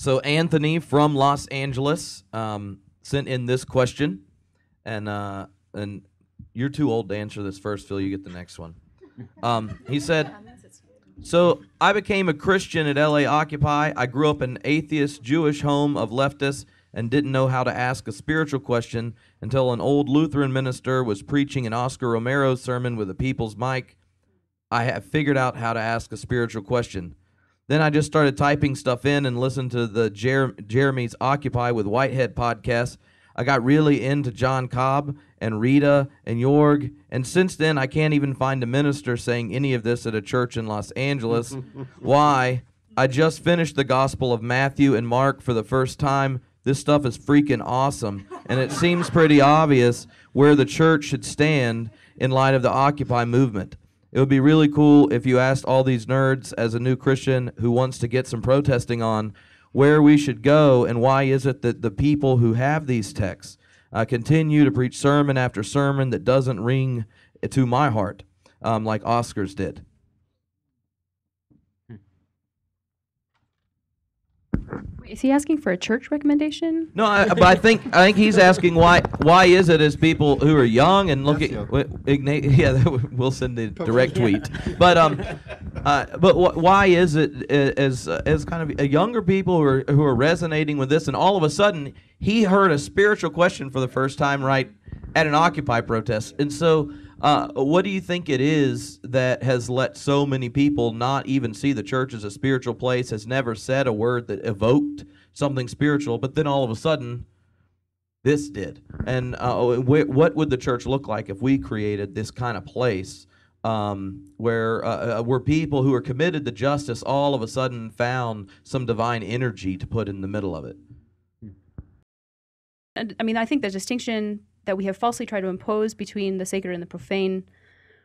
So Anthony from Los Angeles um, sent in this question, and uh, and you're too old to answer this first, Phil. You get the next one. Um, he said, "So I became a Christian at LA Occupy. I grew up in an atheist Jewish home of leftists." And didn't know how to ask a spiritual question until an old Lutheran minister was preaching an Oscar Romero sermon with a people's mic. I have figured out how to ask a spiritual question. Then I just started typing stuff in and listened to the Jer- Jeremy's Occupy with Whitehead podcast. I got really into John Cobb and Rita and Jorg, and since then I can't even find a minister saying any of this at a church in Los Angeles. Why? I just finished the Gospel of Matthew and Mark for the first time. This stuff is freaking awesome, and it seems pretty obvious where the church should stand in light of the Occupy movement. It would be really cool if you asked all these nerds as a new Christian who wants to get some protesting on where we should go and why is it that the people who have these texts uh, continue to preach sermon after sermon that doesn't ring to my heart um, like Oscar's did. Is he asking for a church recommendation? No, I, but I think I think he's asking why why is it as people who are young and look at Ignate, yeah we'll send a direct tweet, but um, uh, but wh- why is it uh, as uh, as kind of a younger people who are who are resonating with this, and all of a sudden he heard a spiritual question for the first time right at an Occupy protest, and so. Uh, what do you think it is that has let so many people not even see the church as a spiritual place, has never said a word that evoked something spiritual, but then all of a sudden, this did. And uh, wh- what would the church look like if we created this kind of place um, where uh, uh, where people who are committed to justice all of a sudden found some divine energy to put in the middle of it? I mean, I think the distinction that we have falsely tried to impose between the sacred and the profane,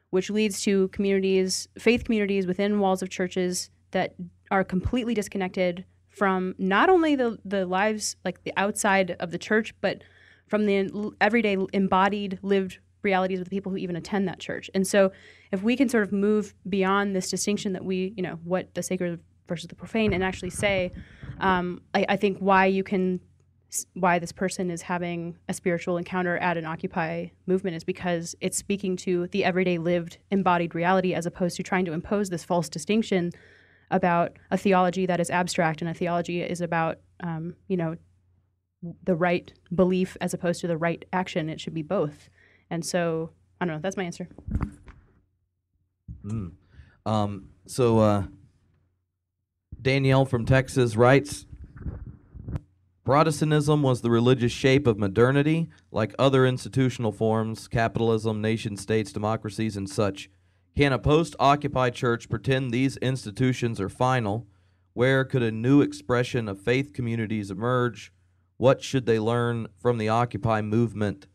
which leads to communities, faith communities within walls of churches that are completely disconnected from not only the, the lives, like the outside of the church, but from the everyday embodied, lived realities of the people who even attend that church. And so, if we can sort of move beyond this distinction that we, you know, what the sacred versus the profane, and actually say, um, I, I think why you can why this person is having a spiritual encounter at an Occupy movement is because it's speaking to the everyday lived embodied reality as opposed to trying to impose this false distinction about a theology that is abstract and a theology is about um, you know the right belief as opposed to the right action. It should be both. And so i don't know. That's my answer. Mm. Um, so uh, Danielle from Texas writes Protestantism was the religious shape of modernity, like other institutional forms, capitalism, nation states, democracies, and such. Can a post Occupy church pretend these institutions are final? Where could a new expression of faith communities emerge? What should they learn from the Occupy movement?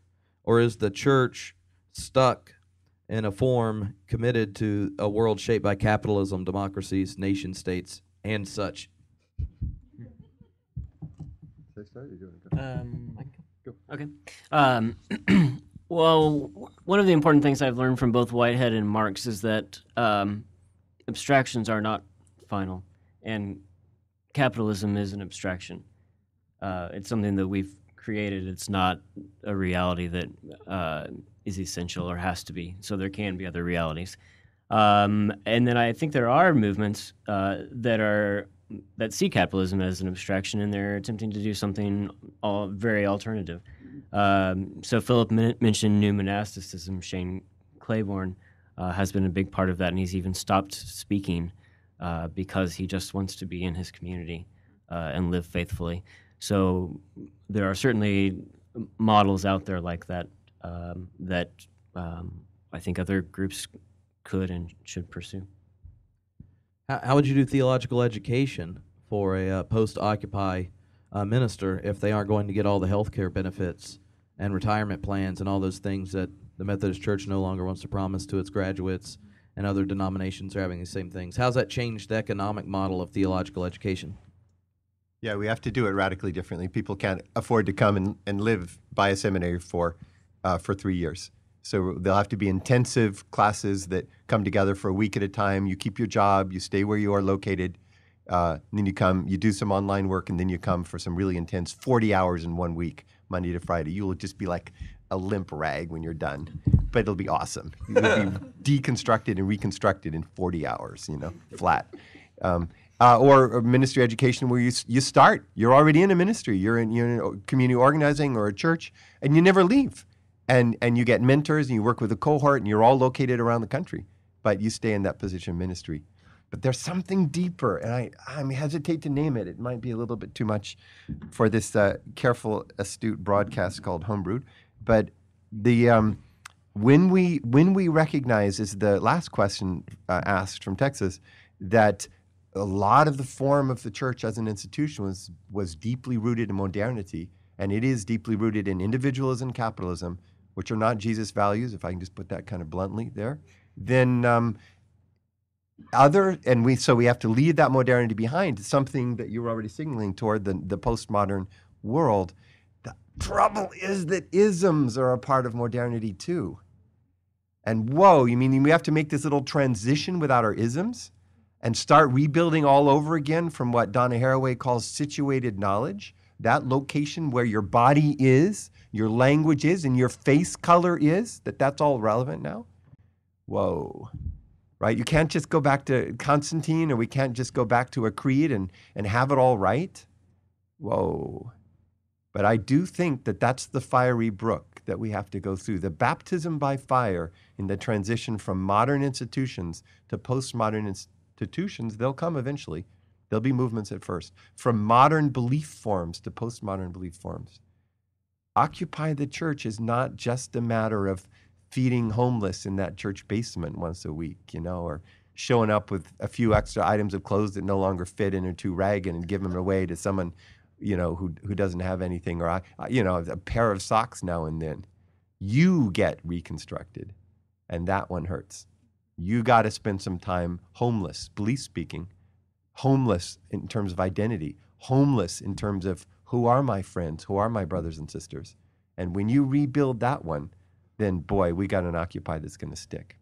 Or is the church stuck in a form committed to a world shaped by capitalism, democracies, nation states, and such. I start? Or you wanna go? Um, I can go. Okay. Um, well, one of the important things I've learned from both Whitehead and Marx is that um, abstractions are not final, and capitalism is an abstraction. Uh, it's something that we've created. It's not a reality that uh, is essential or has to be. So there can be other realities. Um, and then I think there are movements uh, that are that see capitalism as an abstraction, and they're attempting to do something all, very alternative. Um, so Philip men- mentioned new monasticism. Shane Claiborne uh, has been a big part of that, and he's even stopped speaking uh, because he just wants to be in his community uh, and live faithfully. So there are certainly models out there like that um, that um, I think other groups could and should pursue. How, how would you do theological education for a uh, post Occupy uh, minister if they aren't going to get all the health care benefits and retirement plans and all those things that the Methodist Church no longer wants to promise to its graduates and other denominations are having these same things? How's that changed the economic model of theological education? Yeah, we have to do it radically differently. People can't afford to come and, and live by a seminary for uh, for three years. So they'll have to be intensive classes that come together for a week at a time. You keep your job, you stay where you are located, Uh, then you come, you do some online work, and then you come for some really intense 40 hours in one week, Monday to Friday. You will just be like a limp rag when you're done, but it'll be awesome. You'll be deconstructed and reconstructed in 40 hours, you know, flat. Um, uh, or, or ministry education where you, you start, you're already in a ministry, you're in, you're in community organizing or a church, and you never leave. And, and you get mentors and you work with a cohort, and you're all located around the country, but you stay in that position ministry. But there's something deeper, and I, I hesitate to name it. It might be a little bit too much for this uh, careful, astute broadcast called Homebrewed. But the um, when we when we recognize is the last question uh, asked from Texas that a lot of the form of the church as an institution was was deeply rooted in modernity, and it is deeply rooted in individualism, capitalism, which are not Jesus values. If I can just put that kind of bluntly there, then um, other and we so we have to leave that modernity behind. Something that you were already signaling toward the, the postmodern world. The trouble is that isms are a part of modernity too. And whoa you mean we have to make this little transition without our isms and start rebuilding all over again from what donna haraway calls situated knowledge? That location where your body is your language is and your face color is that that's all relevant now whoa right? You can't just go back to Constantine or we can't just go back to a creed and, and have it all right. Whoa. But I do think that that's the fiery brook that we have to go through. The baptism by fire in the transition from modern institutions to postmodern institutions, they'll come eventually. There'll be movements at first. From modern belief forms to postmodern belief forms. Occupy the church is not just a matter of feeding homeless in that church basement once a week, you know, or showing up with a few extra items of clothes that no longer fit and are too ragged and give them away to someone, you know, who who doesn't have anything, or I- you know, a pair of socks now and then. You get reconstructed, and that one hurts. You got to spend some time homeless, police speaking, homeless in terms of identity, homeless in terms of who are my friends, who are my brothers and sisters. And when you rebuild that one, then boy, we got an Occupy that's going to stick.